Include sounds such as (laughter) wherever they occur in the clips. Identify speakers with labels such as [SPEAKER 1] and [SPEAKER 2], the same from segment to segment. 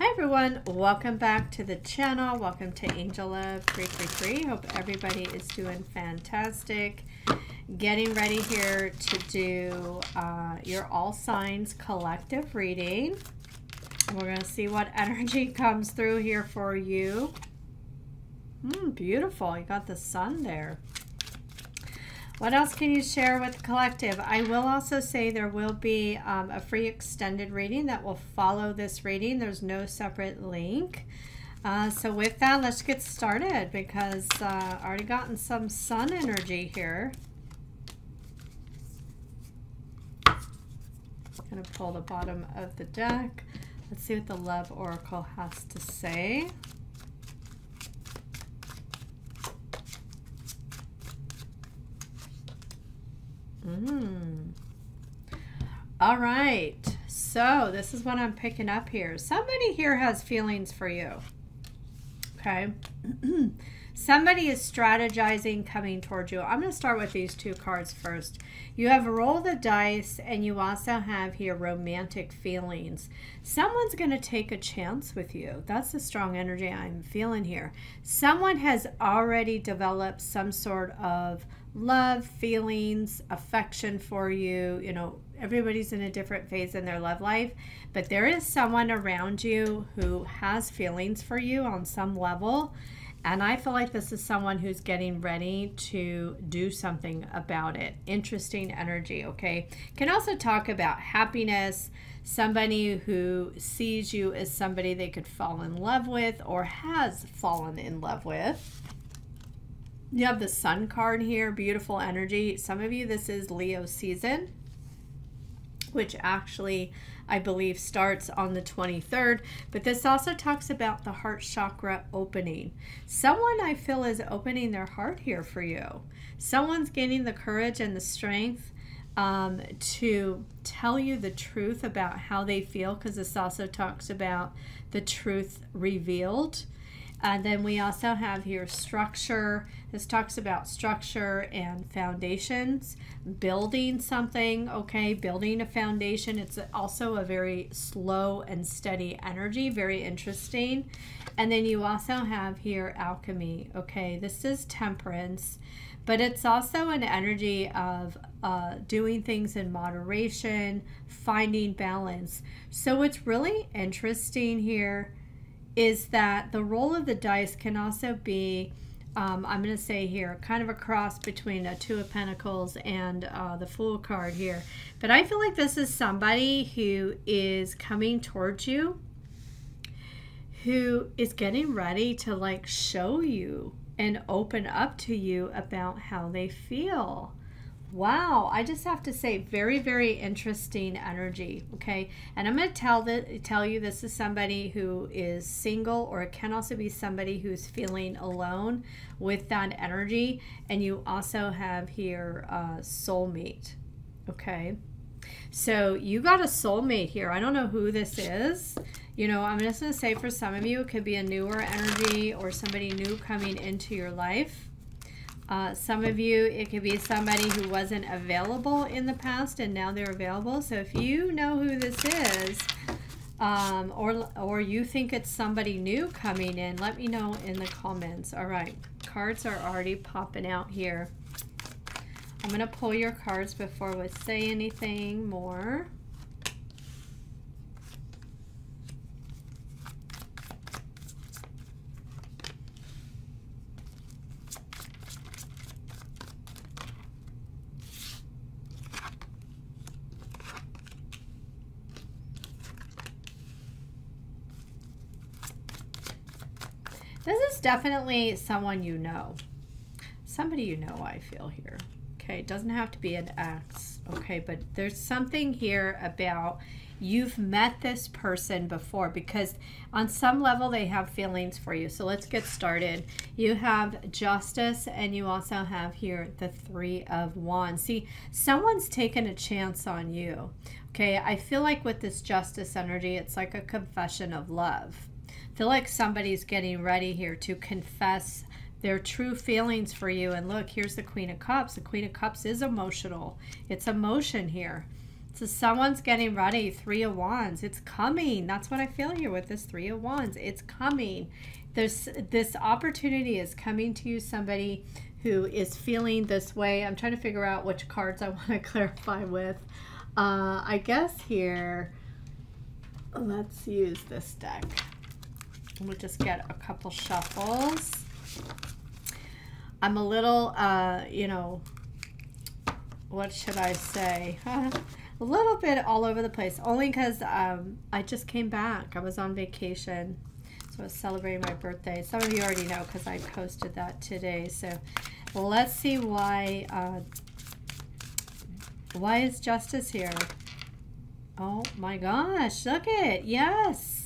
[SPEAKER 1] Hi everyone, welcome back to the channel. Welcome to Angel Love 333. Hope everybody is doing fantastic. Getting ready here to do uh, your All Signs collective reading. We're going to see what (laughs) energy comes through here for you. Mm, beautiful. You got the sun there. What else can you share with the collective? I will also say there will be um, a free extended reading that will follow this reading. There's no separate link. Uh, so with that, let's get started because uh, already gotten some sun energy here. To pull the bottom of the deck. Let's see what the Love Oracle has to say. Mm. All right. So this is what I'm picking up here. Somebody here has feelings for you. Okay. (clears throat) Somebody is strategizing coming towards you. I'm going to start with these two cards first. You have roll the dice and you also have here romantic feelings. Someone's going to take a chance with you. That's the strong energy I'm feeling here. Someone has already developed some sort of love, feelings, affection for you. You know, everybody's in a different phase in their love life, but there is someone around you who has feelings for you on some level. And I feel like this is someone who's getting ready to do something about it. Interesting energy, okay? Can also talk about happiness, somebody who sees you as somebody they could fall in love with or has fallen in love with. You have the sun card here, beautiful energy. Some of you, this is Leo season, which actually I believe starts on the 23rd. But this also talks about the heart chakra opening. Someone I feel is opening their heart here for you. Someone's gaining the courage and the strength um, to tell you the truth about how they feel, because this also talks about the truth revealed. And then we also have here structure. This talks about structure and foundations, building something, okay, building a foundation. It's also a very slow and steady energy, very interesting. And then you also have here alchemy, okay, this is temperance, but it's also an energy of uh, doing things in moderation, finding balance. So it's really interesting here is that the roll of the dice can also be, um, I'm going to say here, kind of a cross between a Two of Pentacles and uh, the Fool card here. But I feel like this is somebody who is coming towards you, who is getting ready to like show you and open up to you about how they feel. Wow, I just have to say, very, very interesting energy. Okay, and I'm going to tell the, tell you this is somebody who is single, or it can also be somebody who's feeling alone with that energy. And you also have here uh, soulmate. Okay, so you got a soulmate here. I don't know who this is. You know, I'm just going to say for some of you, it could be a newer energy or somebody new coming into your life uh, some of you, it could be somebody who wasn't available in the past and now they're available. So if you know who this is, um, or, or you think it's somebody new coming in, let me know in the comments. All right, cards are already popping out here. I'm going to pull your cards before we say anything more. This is definitely someone you know. Somebody you know, I feel here. Okay, it doesn't have to be an ex. Okay, but there's something here about you've met this person before because on some level they have feelings for you. So let's get started. You have justice and you also have here the three of wands. See, someone's taken a chance on you. Okay, I feel like with this justice energy, it's like a confession of love feel like somebody's getting ready here to confess their true feelings for you. And look, here's the Queen of Cups. The Queen of Cups is emotional. It's emotion here. So someone's getting ready. Three of Wands. It's coming. That's what I feel here with this Three of Wands. It's coming. There's this opportunity is coming to you. Somebody who is feeling this way. I'm trying to figure out which cards I (laughs) want to clarify with. Uh, I guess here, let's use this deck. We'll just get a couple shuffles. I'm a little, uh, you know, what should I say? (laughs) a little bit all over the place, only because um, I just came back. I was on vacation, so I was celebrating my birthday. Some of you already know because I posted that today. So let's see why, uh, why is justice here? Oh my gosh, look it. Yes.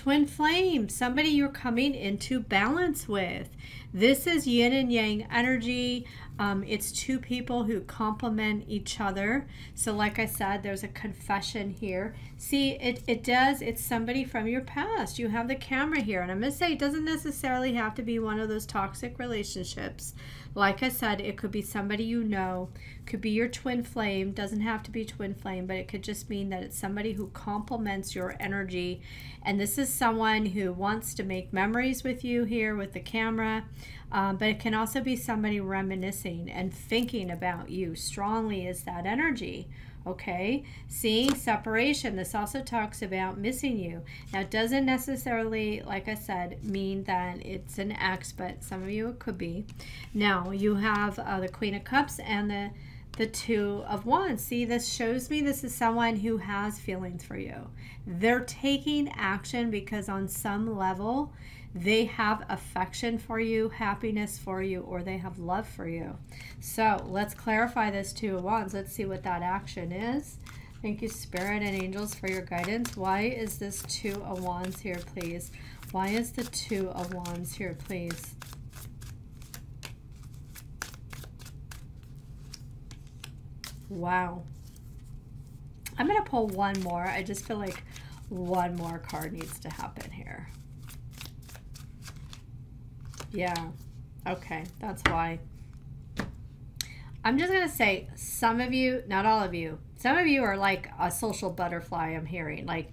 [SPEAKER 1] Twin flame, somebody you're coming into balance with. This is yin and yang energy. Um, it's two people who complement each other. So, like I said, there's a confession here. See, it, it does, it's somebody from your past. You have the camera here. And I'm going to say it doesn't necessarily have to be one of those toxic relationships. Like I said, it could be somebody you know, could be your twin flame, doesn't have to be twin flame, but it could just mean that it's somebody who complements your energy. And this is someone who wants to make memories with you here with the camera. Um, but it can also be somebody reminiscing and thinking about you strongly as that energy okay? Seeing separation this also talks about missing you. Now it doesn't necessarily like i said mean that it's an ex but some of you it could be. Now you have uh, the queen of cups and the the two of wands. See this shows me this is someone who has feelings for you. They're taking action because on some level they have affection for you, happiness for you, or they have love for you. So let's clarify this Two of Wands. Let's see what that action is. Thank you, Spirit and Angels, for your guidance. Why is this Two of Wands here, please? Why is the Two of Wands here, please? Wow. I'm going to pull one more. I just feel like one more card needs to happen here. Yeah. Okay, that's why. I'm just going to say some of you, not all of you, some of you are like a social butterfly, I'm hearing. Like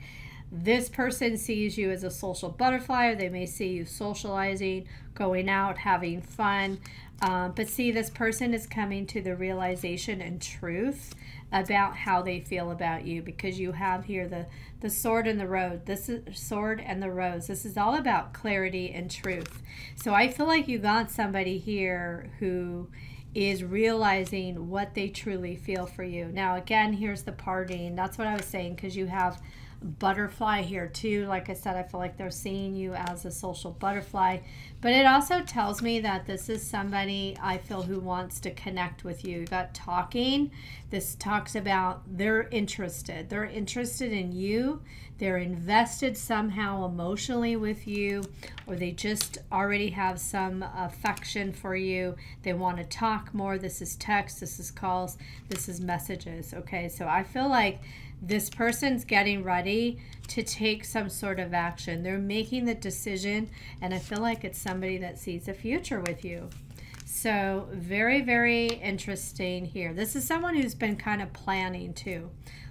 [SPEAKER 1] this person sees you as a social butterfly, or they may see you socializing, going out, having fun. Um, but see, this person is coming to the realization and truth about how they feel about you because you have here the the sword and the road this is sword and the rose. This is all about clarity and truth. So i feel like you got somebody here who is realizing what they truly feel for you. Now again here's the parting. That's what i was saying because you have butterfly here too. Like I said, I feel like they're seeing you as a social butterfly. But it also tells me that this is somebody I feel who wants to connect with you. You got talking. This talks about they're interested. They're interested in you. They're invested somehow emotionally with you, or they just already have some affection for you. They want to talk more. This is text, this is calls, this is messages. Okay, so I feel like this person's getting ready to take some sort of action. They're making the decision, and I feel like it's somebody that sees a future with you. So, very, very interesting here. This is someone who's been kind of planning too.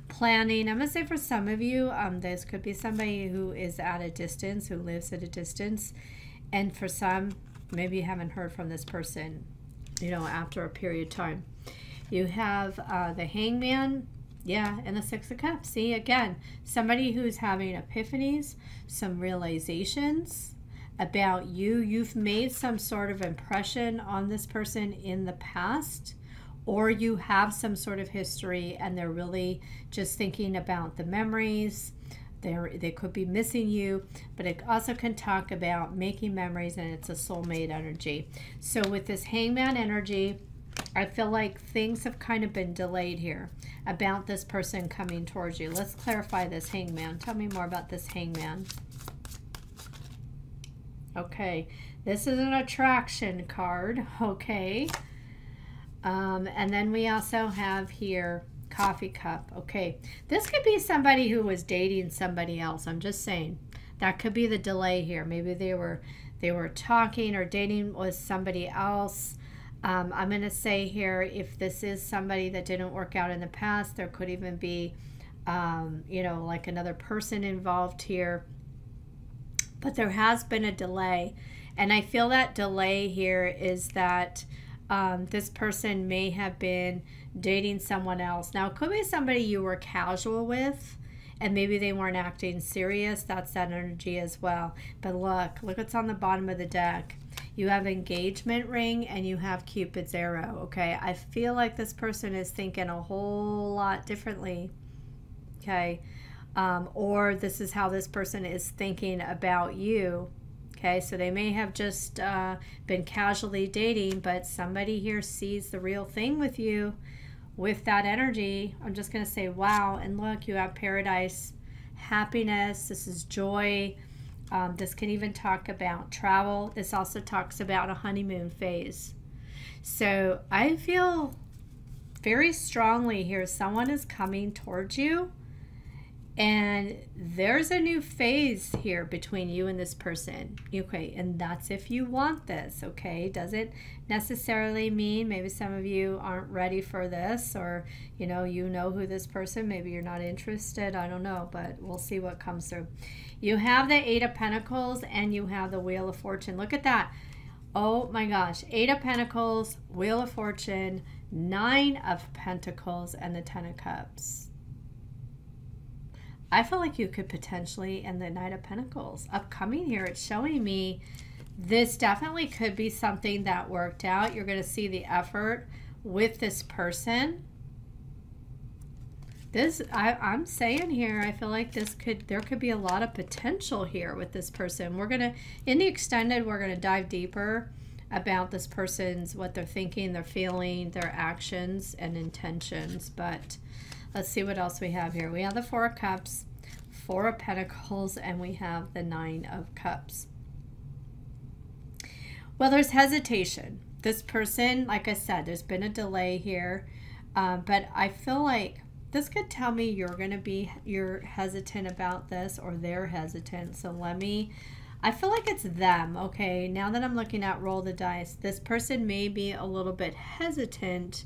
[SPEAKER 1] Planning, I'm going to say for some of you, um, this could be somebody who is at a distance, who lives at a distance. And for some, maybe you haven't heard from this person, you know, after a period of time. You have uh, the hangman, yeah, and the Six of Cups. See, again, somebody who's having epiphanies, some realizations about you. You've made some sort of impression on this person in the past, or you have some sort of history and they're really just thinking about the memories. They're, they could be missing you, but it also can talk about making memories and it's a soulmate energy. So, with this hangman energy, I feel like things have kind of been delayed here about this person coming towards you. Let's clarify this hangman. Tell me more about this hangman. Okay, this is an attraction card. Okay. Um, and then we also have here coffee cup. Okay, this could be somebody who was dating somebody else. I'm just saying that could be the delay here. Maybe they were they were talking or dating with somebody else Um, I'm going to say here if this is somebody that didn't work out in the past, there could even be, um, you know, like another person involved here. But there has been a delay. And I feel that delay here is that um, this person may have been dating someone else. Now, it could be somebody you were casual with and maybe they weren't acting serious. That's that energy as well. But look, look what's on the bottom of the deck. You have engagement ring and you have Cupid's arrow. Okay, I feel like this person is thinking a whole lot differently. Okay, um, or this is how this person is thinking about you. Okay, so they may have just uh, been casually dating, but somebody here sees the real thing with you with that energy, I'm just going to say, wow. And look, you have paradise, happiness. This is joy. Um, this can even talk about travel. This also talks about a honeymoon phase. So I feel very strongly here someone is coming towards you and there's a new phase here between you and this person. Okay, and that's if you want this, okay? Doesn't necessarily mean maybe some of you aren't ready for this or you know, you know who this person, maybe you're not interested, I don't know, but we'll see what comes through. You have the 8 of pentacles and you have the wheel of fortune. Look at that. Oh my gosh, 8 of pentacles, wheel of fortune, 9 of pentacles and the 10 of cups I feel like you could potentially, in the Knight of Pentacles upcoming here, it's showing me this definitely could be something that worked out. You're going to see the effort with this person. This, I, I'm saying here, I feel like this could, there could be a lot of potential here with this person. We're going to, in the extended, we're going to dive deeper about this person's, what they're thinking, their feeling, their actions and intentions. But Let's see what else we have here. We have the Four of Cups, Four of Pentacles, and we have the Nine of Cups. Well, there's hesitation. This person, like I said, there's been a delay here, um, but I feel like this could tell me you're going to be you're hesitant about this or they're hesitant. So let me I feel like it's them. Okay, now that I'm looking at roll the dice, this person may be a little bit hesitant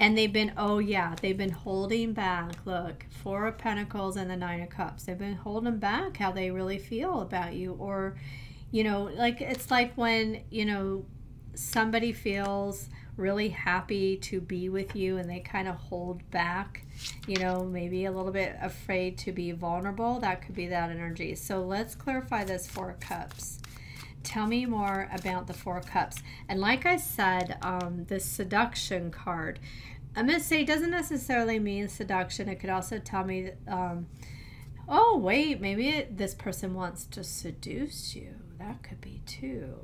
[SPEAKER 1] and they've been, oh yeah, they've been holding back. Look, Four of Pentacles and the Nine of Cups. They've been holding back how they really feel about you. Or, you know, like it's like when, you know, somebody feels really happy to be with you and they kind of hold back, you know, maybe a little bit afraid to be vulnerable. That could be that energy. So let's clarify this Four Cups tell me more about the Four Cups. And like I said, um, the seduction card, I'm going to say it doesn't necessarily mean seduction. It could also tell me, um, oh, wait, maybe it, this person wants to seduce you. That could be too.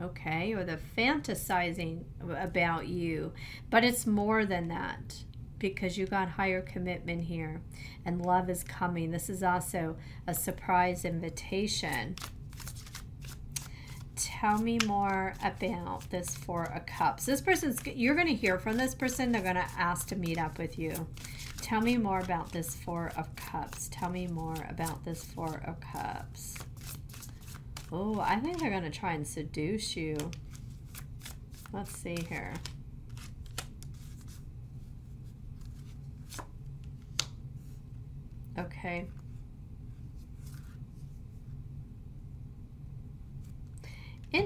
[SPEAKER 1] Okay, or the fantasizing about you. But it's more than that because you got higher commitment here and love is coming. This is also a surprise invitation tell me more about this Four of Cups. This person's, you're going to hear from this person. They're going to ask to meet up with you. Tell me more about this Four of Cups. Tell me more about this Four of Cups. Oh, I think they're going to try and seduce you. Let's see here. Okay.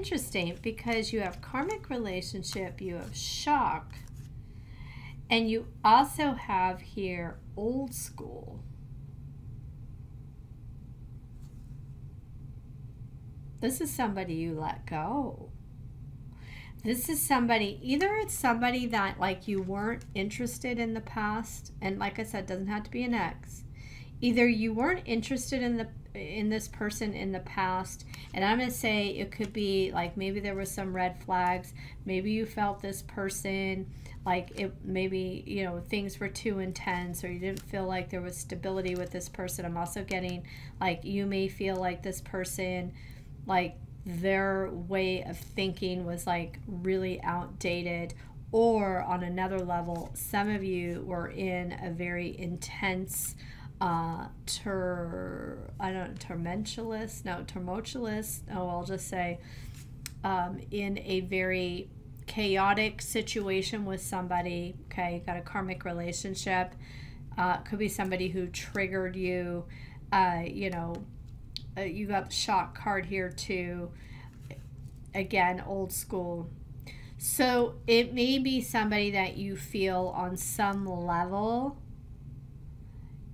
[SPEAKER 1] Interesting because you have karmic relationship, you have shock, and you also have here old school. This is somebody you let go. This is somebody, either it's somebody that like you weren't interested in the past, and like I said, doesn't have to be an ex. Either you weren't interested in the in this person in the past. And i'm going to say it could be like maybe there were some red flags. Maybe you felt this person like it maybe you know things were too intense or you didn't feel like there was stability with this person. I'm also getting like you may feel like this person like their way of thinking was like really outdated. Or on another level some of you were in a very intense uh, tur, I don't know, tumultuous, no, tumultuous, oh, I'll just say, um, in a very chaotic situation with somebody. Okay, got a karmic relationship. Uh, could be somebody who triggered you. Uh, you know, uh, you got shock card here too. Again, old school. So it may be somebody that you feel on some level.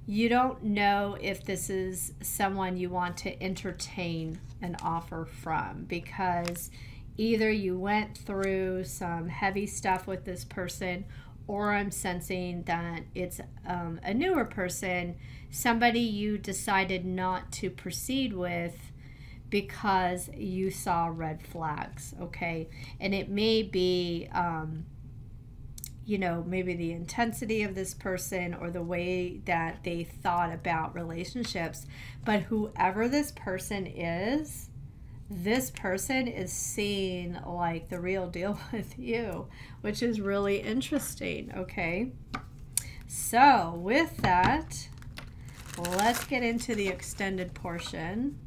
[SPEAKER 1] You don't know if this is someone you want to entertain an offer from because either you went through some heavy stuff with this person or I'm sensing that it's um, a newer person, somebody you decided not to proceed with because you saw red flags, okay? And it may be, um, you know, maybe the intensity of this person or the way that they thought about relationships. But whoever this person is, this person is seeing like the real deal (laughs) with you, which is really interesting, okay? So, with that, let's get into the extended portion.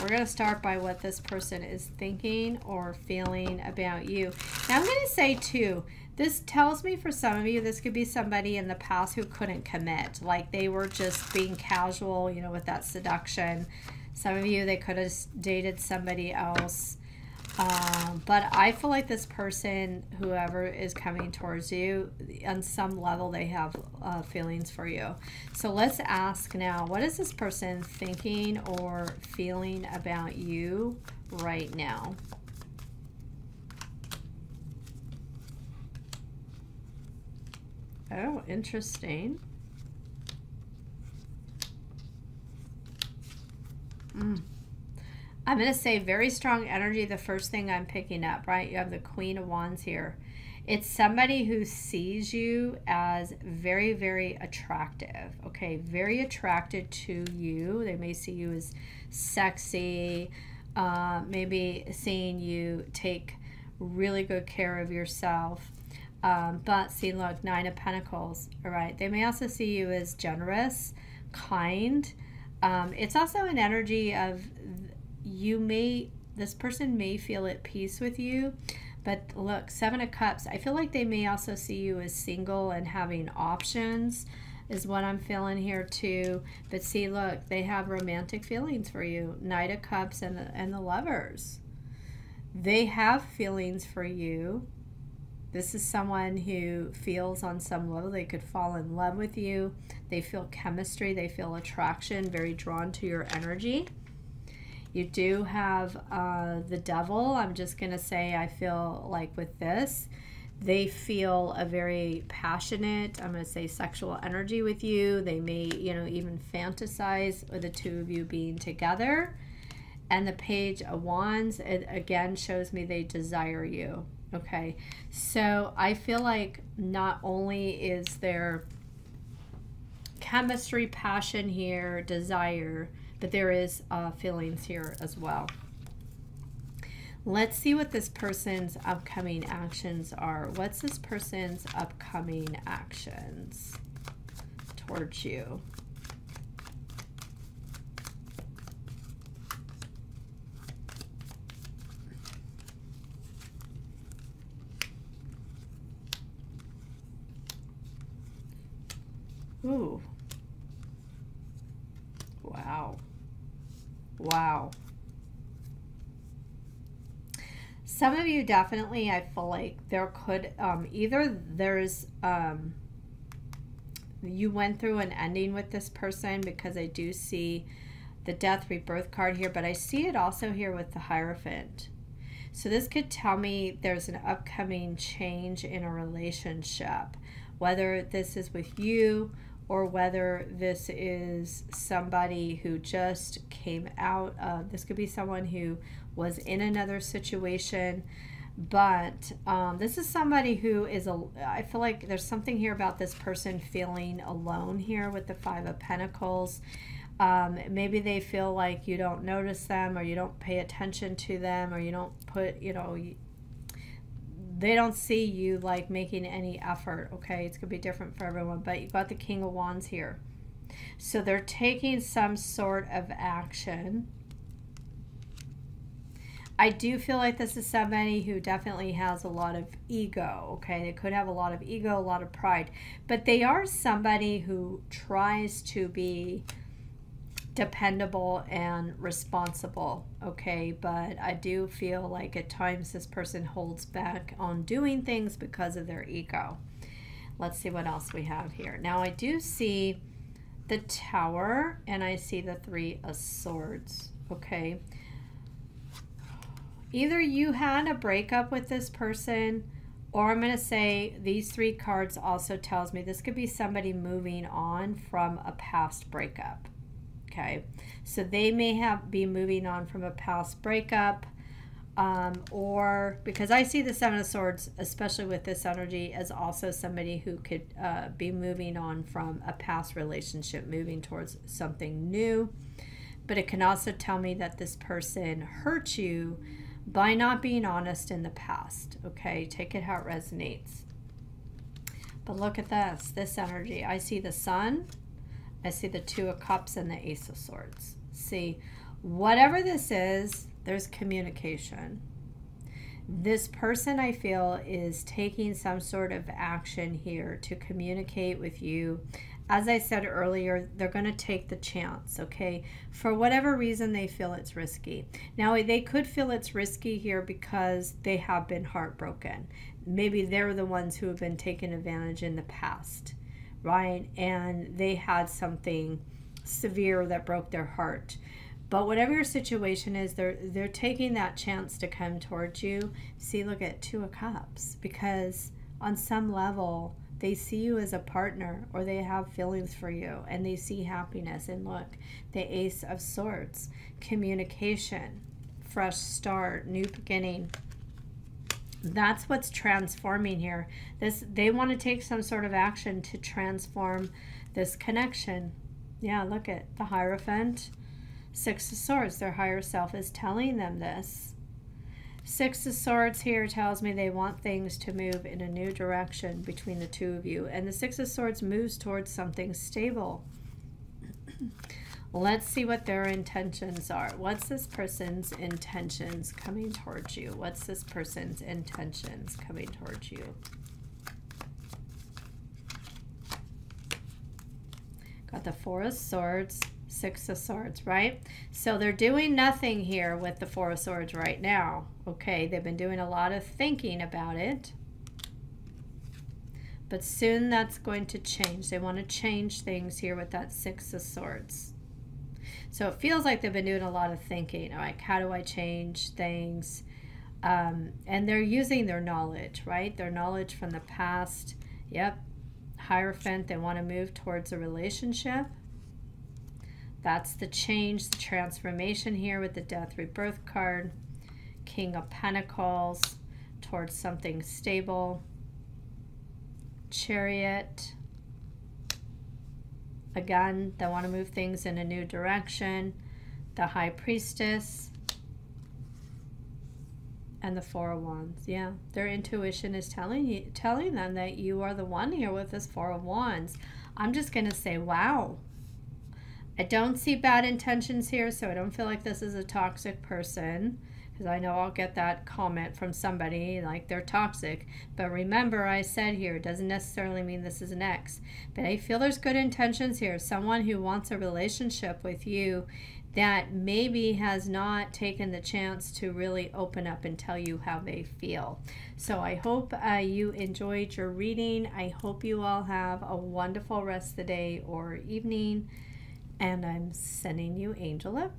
[SPEAKER 1] We're going to start by what this person is thinking or feeling about you. Now, I'm going to say, too, this tells me for some of you, this could be somebody in the past who couldn't commit. Like they were just being casual, you know, with that seduction some of you, they could have dated somebody else. Um, but I feel like this person, whoever is coming towards you, on some level, they have uh, feelings for you. So let's ask now what is this person thinking or feeling about you right now? Oh, interesting. Mm. I'm going to say very strong energy, the first thing I'm picking up, right? You have the Queen of Wands here. It's somebody who sees you as very, very attractive, okay? Very attracted to you. They may see you as sexy, uh, maybe seeing you take really good care of yourself. Um, but see, look, Nine of Pentacles, all right? They may also see you as generous, kind, um, it's also an energy of you may, this person may feel at peace with you. But look, Seven of Cups, I feel like they may also see you as single and having options is what I'm feeling here too. But see, look, they have romantic feelings for you. Knight of Cups and the, and the Lovers. They have feelings for you. This is someone who feels on some level they could fall in love with you. They feel chemistry, they feel attraction, very drawn to your energy. You do have uh, the devil. I'm just going to say, I feel like with this, they feel a very passionate, I'm going to say sexual energy with you. They may, you know, even fantasize with the two of you being together. And the page of wands, it again shows me they desire you. Okay, so I feel like not only is there chemistry, passion here, desire, but there is uh, feelings here as well. Let's see what this person's upcoming actions are. What's this person's upcoming actions towards you? Ooh. Wow. Wow. Some of you definitely, I feel like there could, um, either there's, um, you went through an ending with this person because I do see the death rebirth card here, but I see it also here with the Hierophant. So this could tell me there's an upcoming change in a relationship, whether this is with you or whether this is somebody who just came out of this could be someone who was in another situation but um, this is somebody who is a i feel like there's something here about this person feeling alone here with the five of pentacles. Um, maybe they feel like you don't notice them or you don't pay attention to them or you don't put you know they don't see you like making any effort okay? It's gonna be different for everyone but you've got the king of wands here. So they're taking some sort of action. I do feel like this is somebody who definitely has a lot of ego, okay? They could have a lot of ego, a lot of pride, but they are somebody who tries to be dependable and responsible, okay? But I do feel like at times this person holds back on doing things because of their ego. Let's see what else we have here. Now, I do see the tower and I see the three of swords, okay? Either you had a breakup with this person or I'm going to say these three cards also tells me this could be somebody moving on from a past breakup. Okay, so they may have be moving on from a past breakup, um, or because I see the Seven of Swords, especially with this energy, as also somebody who could uh, be moving on from a past relationship, moving towards something new. But it can also tell me that this person hurt you by not being honest in the past. Okay, take it how it resonates. But look at this, this energy. I see the sun, I see the Two of Cups and the Ace of Swords. See, whatever this is, there's communication. This person, I feel, is taking some sort of action here to communicate with you. As I said earlier, they're going to take the chance, okay? For whatever reason, they feel it's risky. Now, they could feel it's risky here because they have been heartbroken. Maybe they're the ones who have been taken advantage in the past right? And they had something severe that broke their heart. But whatever your situation is, they're they're taking that chance to come towards you. See, look at two of cups because on some level they see you as a partner or they have feelings for you and they see happiness and look the ace of swords communication fresh start new beginning that's what's transforming here. This they want to take some sort of action to transform this connection. Yeah look at the hierophant. Six of swords their higher self is telling them this. Six of swords here tells me they want things to move in a new direction between the two of you and the six of swords moves towards something stable Let's see what their intentions are. What's this person's intentions coming towards you? What's this person's intentions coming towards you? Got the Four of Swords, Six of Swords, right? So they're doing nothing here with the Four of Swords right now. Okay, they've been doing a lot of thinking about it. But soon that's going to change. They want to change things here with that Six of Swords. So it feels like they've been doing a lot of thinking, like how do I change things? Um, and they're using their knowledge, right? Their knowledge from the past. Yep. Hierophant, they want to move towards a relationship. That's the change, the transformation here with the death rebirth card. King of Pentacles towards something stable. Chariot Again, they want to move things in a new direction. The High Priestess and the Four of Wands. Yeah, their intuition is telling you, telling them that you are the one here with this Four of Wands. I'm just going to say, wow. I don't see bad intentions here, so I don't feel like this is a toxic person because I know I'll get that comment from somebody like they're toxic. But remember, I said here, doesn't necessarily mean this is an ex. But I feel there's good intentions here. Someone who wants a relationship with you that maybe has not taken the chance to really open up and tell you how they feel. So I hope uh, you enjoyed your reading. I hope you all have a wonderful rest of the day or evening. And I'm sending you angel love.